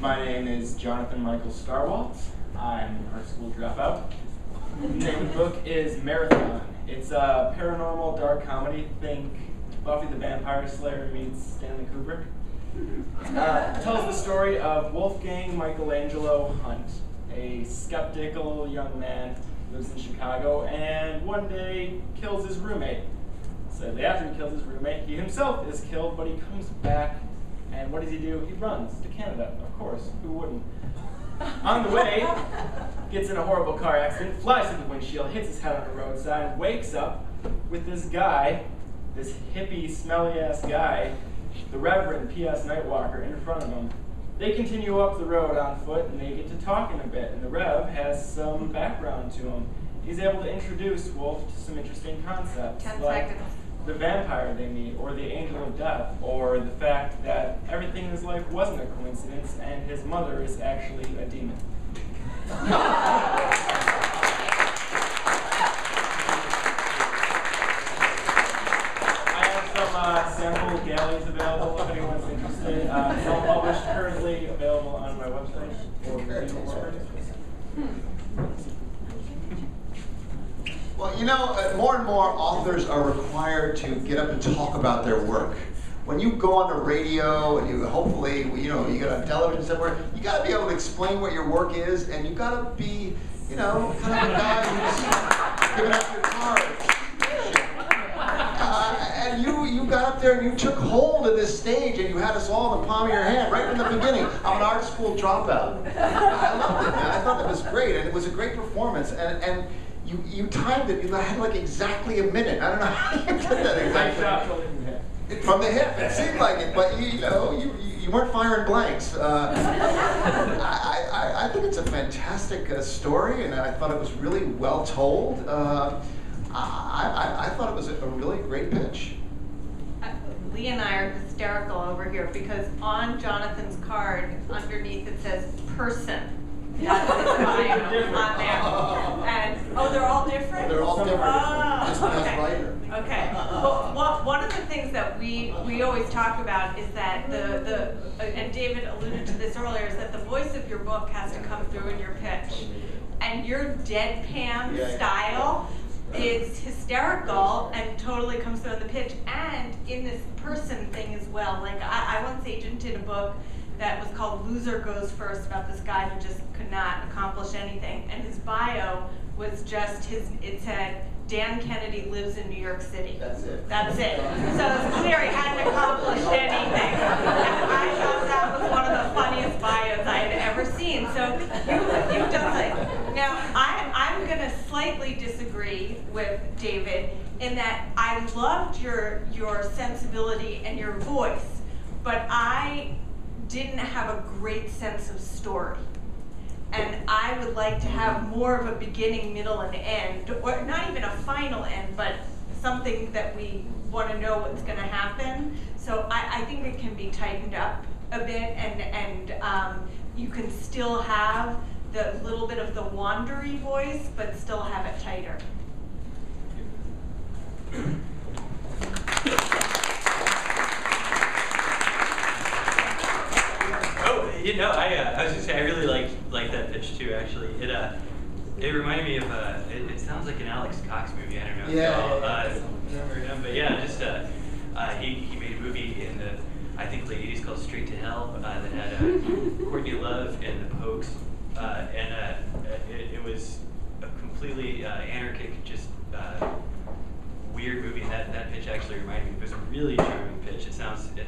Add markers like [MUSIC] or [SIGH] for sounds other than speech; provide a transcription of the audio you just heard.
My name is Jonathan Michael Starwalt. I'm art school dropout. The name of the book is Marathon. It's a paranormal dark comedy. Think Buffy the Vampire Slayer meets Stanley Kubrick. Uh, tells the story of Wolfgang Michelangelo Hunt, a skeptical young man lives in Chicago, and one day kills his roommate. So after he kills his roommate, he himself is killed, but he comes back, and what does he do? He runs to Canada, of course. Who wouldn't? On the way, gets in a horrible car accident, flies through the windshield, hits his head on the roadside, wakes up with this guy, this hippie, smelly ass guy, the Reverend P.S. Nightwalker, in front of him. They continue up the road on foot and they get to talking a bit, and the Rev has some background to him. He's able to introduce Wolf to some interesting concepts. Ten like seconds. The vampire they meet, or the angel of death, or the fact everything in his life wasn't a coincidence and his mother is actually a demon. I have some uh, sample galleys available if anyone's interested. Uh, self-published, currently available on my website. or review orders. Well, you know, uh, more and more authors are required to get up and talk about their work. When you go on the radio and you hopefully, you know, you get on television somewhere, you got to be able to explain what your work is, and you got to be, you know, kind of a guy who's giving up your cards. Uh, and you, you got up there and you took hold of this stage and you had us all in the palm of your hand right from the beginning. I'm an art school dropout. I loved it, man. I thought that was great, and it was a great performance. And, and you, you timed it. You had like exactly a minute. I don't know how you did that exactly. From the hip. From the hip, it seemed like it, but you, you know, you, you you weren't firing blanks. Uh, [LAUGHS] I, I, I think it's a fantastic uh, story, and I thought it was really well told. Uh, I, I, I thought it was a, a really great pitch. Uh, Lee and I are hysterical over here because on Jonathan's card, underneath it says person. [LAUGHS] That's his bio on there. And, oh, they're all different? They're all different. Oh, Just one okay. writer. Okay. Well, one- one of the things that we, we always talk about is that the, the, uh, and David alluded to this earlier, is that the voice of your book has to come through in your pitch. And your deadpan style is hysterical and totally comes through in the pitch and in this person thing as well. Like I, I once agented a book that was called Loser Goes First about this guy who just could not accomplish anything. And his bio was just his, it said, Dan Kennedy lives in New York City. That's it. That's it. [LAUGHS] So it's clear he hadn't accomplished anything. And I thought that was one of the funniest bios I had ever seen. So you, you've done something. Now, I, I'm going to slightly disagree with David in that I loved your, your sensibility and your voice, but I didn't have a great sense of story. And I would like to have more of a beginning, middle, and end, or not even a final end, but something that we want to know what's going to happen. So I, I think it can be tightened up a bit, and and um, you can still have the little bit of the wandery voice, but still have it tighter. Oh, you know, I, uh, I was gonna say I really like like that pitch too. Actually, it uh, it reminded me of uh, it, it sounds like an Alex Cox movie. I don't know. Yeah, y'all, yeah, uh, yeah. him, but yeah, just uh, uh, he he made a movie in the I think late '80s called Straight to Hell uh, that had uh, Courtney Love and the Pogues, uh, and uh, it, it was a completely uh, anarchic, just uh, weird movie. And that that pitch actually reminded me. It was a really charming pitch. It sounds. It,